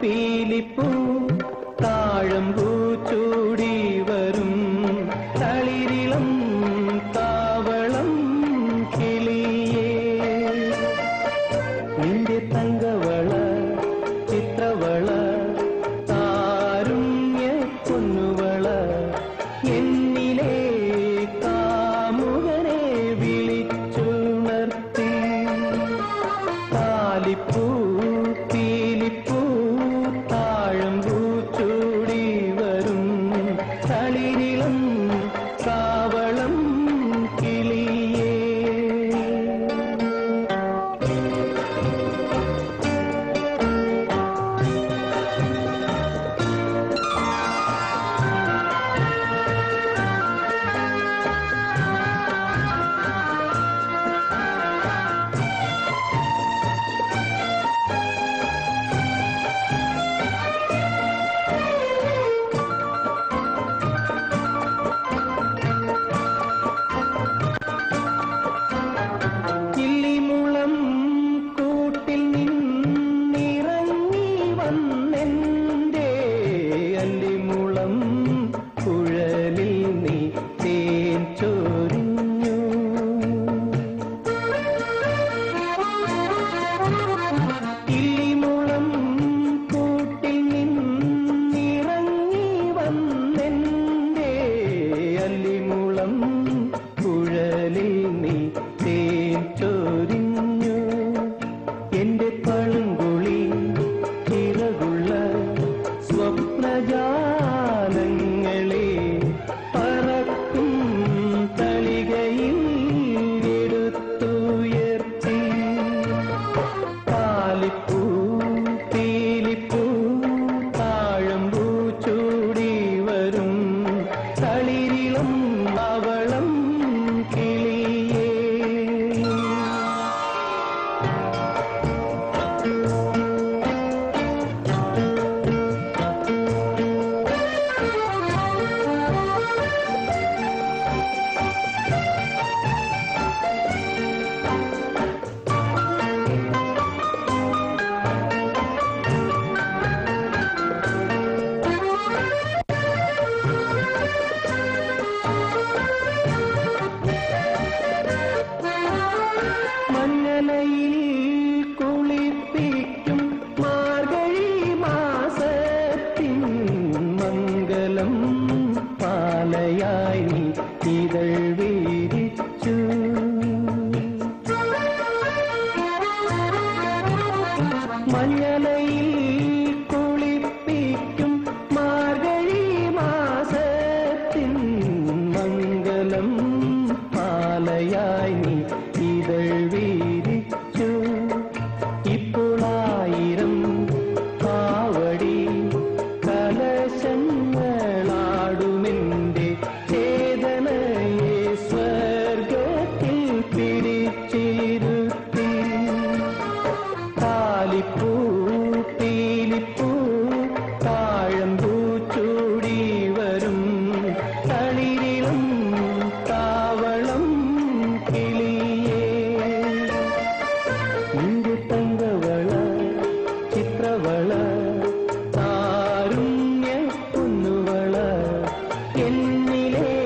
പീലിപ്പൂ താഴമ്പൂ ചൂടി വരും തളിരിളം താവളം കിളിയേ. നിന്റെ തങ്കവള ചിത്രവള താരുണ്യ പൊന്നുവള എന്നിലെ കാമുകനെ വിളിച്ചുണർത്തി. താലിപ്പൂ തളിരിളം കാവളം மஞ்சளை நிலவிலே